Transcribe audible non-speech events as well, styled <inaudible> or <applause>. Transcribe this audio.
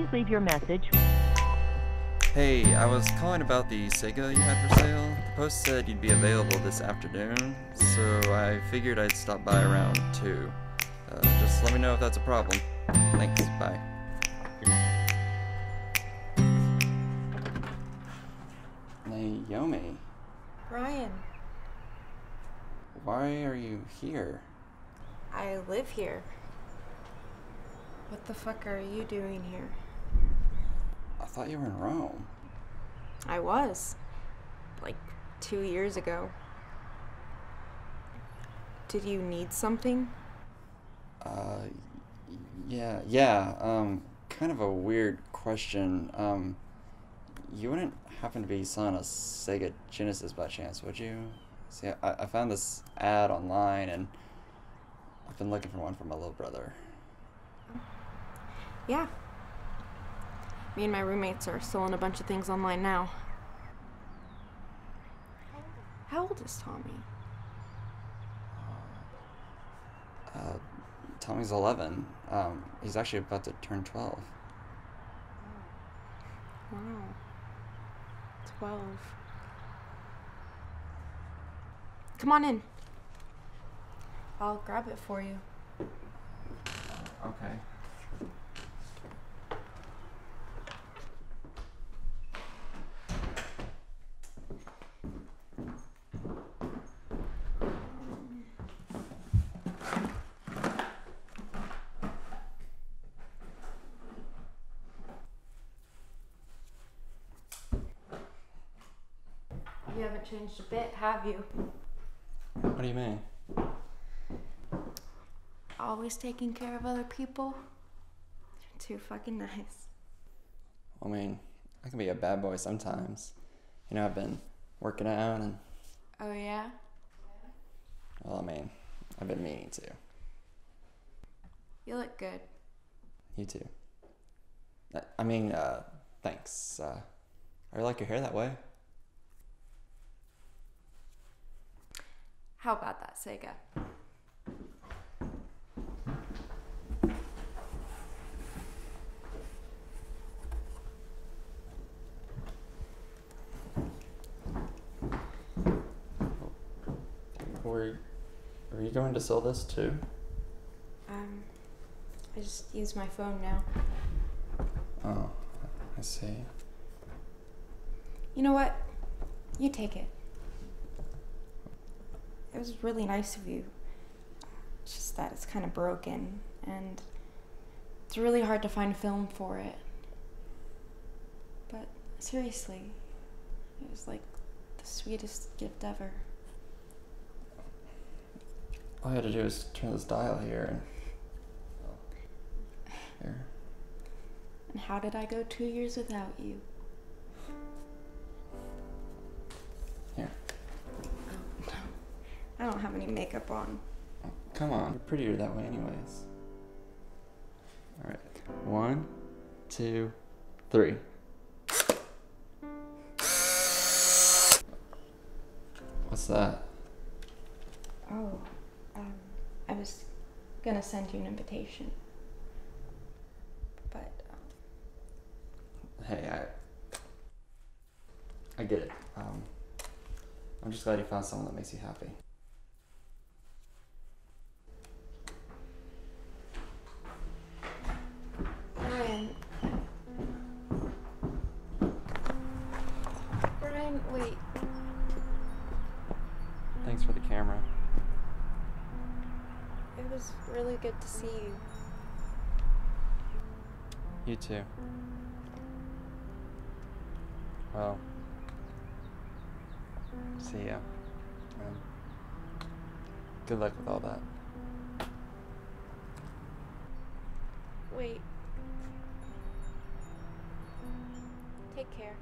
Please leave your message. Hey, I was calling about the Sega you had for sale. The post said you'd be available this afternoon, so I figured I'd stop by around 2. Uh, just let me know if that's a problem. Thanks, bye. Naomi, Brian, why are you here? I live here. What the fuck are you doing here? I thought you were in Rome. I was. Like two years ago. Did you need something? Uh, yeah, yeah, um, kind of a weird question. Um, you wouldn't happen to be selling a Sega Genesis by chance, would you? See, I, I found this ad online and I've been looking for one for my little brother. Yeah. Me and my roommates are selling a bunch of things online now. How old is Tommy? Uh, Tommy's 11. Um, he's actually about to turn 12. Wow. 12. Come on in. I'll grab it for you. Okay. You haven't changed a bit, have you? What do you mean? Always taking care of other people? You're too fucking nice. I mean, I can be a bad boy sometimes. You know, I've been working out and, Oh, yeah? well, I mean, I've been meaning to. You look good. You too. I- mean, uh, thanks. Uh, I really like your hair that way. How about that, Sega? Were, were you going to sell this too? Um, I just use my phone now. Oh, I see. You know what? You take it. It was really nice of you. It's just that it's kind of broken, and it's really hard to find film for it. But seriously, it was like the sweetest gift ever. All you had to do is turn this dial here and. <sighs> Here. And how did I go two years without you? Don't have any makeup on. Come on, you're prettier that way, anyways. Alright. One, two, three. What's that? Oh, um, I was gonna send you an invitation. But, um, Hey, I. I get it. Um, I'm just glad you found someone that makes you happy. Thanks for the camera. It was really good to see you. You too. Well, see ya. Um, good luck with all that. Wait. Take care.